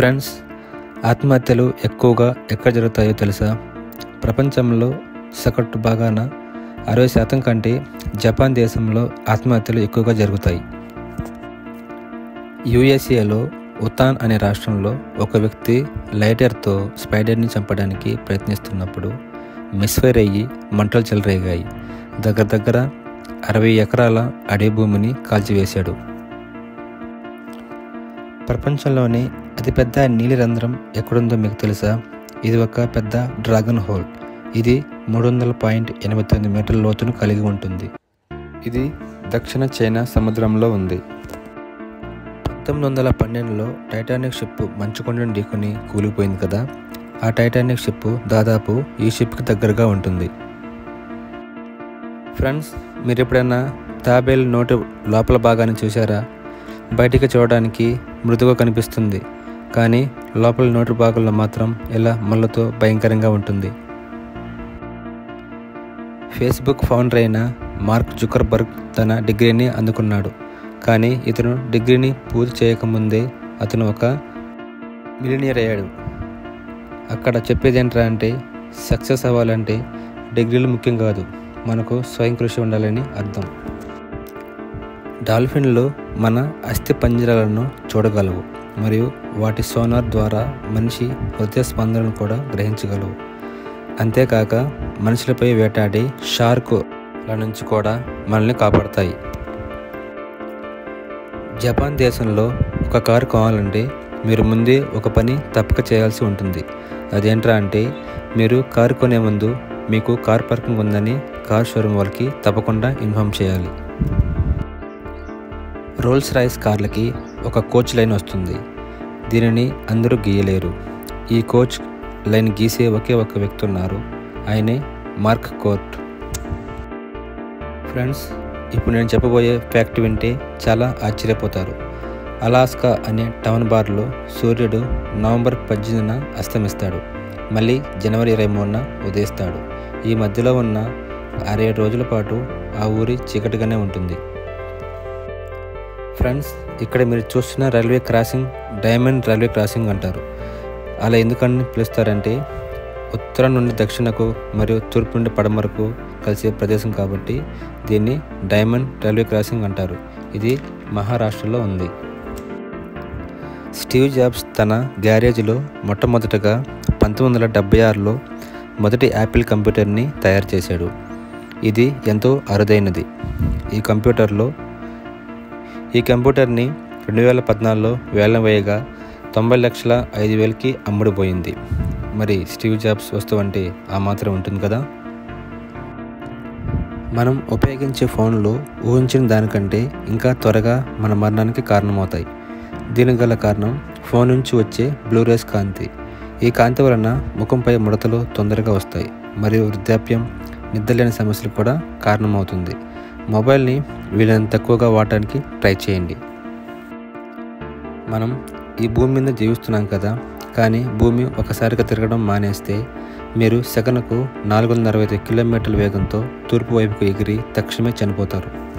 Friends ఆత్మహత్యలు ఎక్కువగా ఎక్కడ జరుగుతాయో తెలుసా? ప్రపంచంలో సగటు భాగాన అరవై శాతం కంటే జపాన్ దేశంలో ఆత్మహత్యలు ఎక్కువగా జరుగుతాయి. యుఎస్ఏలో ఉతాన్ అనే రాష్ట్రంలో ఒక వ్యక్తి లైటర్తో స్పైడర్ని చంపడానికి ప్రయత్నిస్తున్నప్పుడు మిస్ఫైర్ అయ్యి మంటలు చెలరేగాయి. దగ్గర దగ్గర అరవై ఎకరాల అడవి భూమిని కాల్చివేశాడు. ప్రపంచంలోనే అతిపెద్ద నీలిరంధ్రం ఎక్కడుందో మీకు తెలుసా? ఇది ఒక పెద్ద డ్రాగన్ హోల్. ఇది మూడు వందల పాయింట్ ఎనభై తొమ్మిది మీటర్ల లోతును కలిగి ఉంటుంది. ఇది దక్షిణ చైనా సముద్రంలో ఉంది. పంతొమ్మిది వందల పన్నెండులో టైటానిక్ షిప్ మంచుకొండను ఢీకొని కూలిపోయింది కదా? ఆ టైటానిక్ షిప్ దాదాపు ఈ షిప్కి దగ్గరగా ఉంటుంది. ఫ్రెండ్స్ మీరు ఎప్పుడైనా తాబేలు నోటి లోపల భాగాన్ని చూసారా బయటికి చూడడానికి మృదుగా కనిపిస్తుంది. కానీ లోపల నోటి భాగంలో మాత్రం ఇలా ముళ్ళతో భయంకరంగా ఉంటుంది. ఫేస్బుక్ ఫౌండర్ అయిన మార్క్ జుకర్బర్గ్ తన డిగ్రీని అందుకున్నాడు. కానీ ఇతను డిగ్రీని పూర్తి చేయకముందే అతను ఒక మిలినియర్ అయ్యాడు. అక్కడ చెప్పేది ఏంట్రా అంటే సక్సెస్ అవ్వాలంటే డిగ్రీలు ముఖ్యం కాదు మనకు స్వయం కృషి ఉండాలని అర్థం. డాల్ఫిన్లు మన అస్థి పంజరాలను చూడగలవు. మరియు వాటి సోనార్ ద్వారా మనిషి హృదయ స్పందనను కూడా గ్రహించగలవు. అంతేకాక మనుషులపై వేటాడి షార్కుల నుంచి కూడా మనల్ని కాపాడతాయి. జపాన్ దేశంలో ఒక కారు కొనాలంటే మీరు ముందే ఒక పని తప్పక చేయాల్సి ఉంటుంది. అదేంట్రా అంటే మీరు కారు కొనే ముందు మీకు కార్ పార్కింగ్ ఉందని కార్ షోరూమ్ వాళ్ళకి తప్పకుండా ఇన్ఫామ్ చేయాలి. రోల్స్ రాయిస్ కార్లకి ఒక కోచ్ లైన్ వస్తుంది. దీనిని అందరూ గీయలేరు. ఈ కోచ్ లైన్ గీసే ఒకే ఒక వ్యక్తి ఉన్నారు. ఆయనే మార్క్ కోర్ట్. ఫ్రెండ్స్ ఇప్పుడు నేను చెప్పబోయే ఫ్యాక్ట్ వింటే చాలా ఆశ్చర్యపోతారు. అలాస్కా అనే టౌన్ బార్లో సూర్యుడు నవంబర్ పద్దెనిమిదిన అస్తమిస్తాడు. మళ్ళీ జనవరి ఇరవై మూడున ఉదయిస్తాడు. ఈ మధ్యలో ఉన్న అరవై రోజుల పాటు ఆ ఊరి చీకటిగానే ఉంటుంది. ఫ్రెండ్స్ ఇక్కడ మీరు చూస్తున్న railway crossing diamond railway crossing అంటారు. అలా ఎందుకని పిలుస్తారంటే ఉత్తరం నుండి దక్షిణకు మరియు తూర్పు నుండి పడమరకు కలిసే ప్రదేశం కాబట్టి దీన్ని డైమండ్ రైల్వే క్రాసింగ్ అంటారు. ఇది మహారాష్ట్రలో ఉంది. స్టీవ్ జాబ్స్ తన గ్యారేజ్లో మొట్టమొదటగా పంతొమ్మిది వందల డెబ్బై ఆరులో మొదటి యాపిల్ కంప్యూటర్ని తయారు చేశాడు. ఇది ఎంతో అరుదైనది. ఈ కంప్యూటర్లో ఈ కంప్యూటర్ని రెండు వేల పద్నాలుగులో వేలం వేయగా తొంభై లక్షల ఐదు వేలకి అమ్ముడుపోయింది. మరి స్టీవ్ జాబ్స్ వస్తువు అంటే ఆ మాత్రం ఉంటుంది కదా? మనం ఉపయోగించే ఫోన్లు ఊహించిన దానికంటే ఇంకా త్వరగా మన మరణానికి కారణమవుతాయి. దీనికి గల కారణం ఫోన్ నుంచి వచ్చే బ్లూరేస్ కాంతి. ఈ కాంతి వలన ముఖంపై ముడతలు తొందరగా వస్తాయి. మరియు వృద్ధాప్యం నిద్రలేని సమస్యలు కూడా కారణమవుతుంది. మొబైల్ని వీలైనంత తక్కువగా వాడటానికి ట్రై చేయండి. మనం ఈ భూమి మీద జీవిస్తున్నాం కదా కానీ భూమి ఒకసారిగా తిరగడం మానేస్తే మీరు సెకనుకు నాలుగు వందల అరవై ఐదు కిలోమీటర్ల వేగంతో తూర్పు వైపుకు ఎగిరి తక్షణమే చనిపోతారు.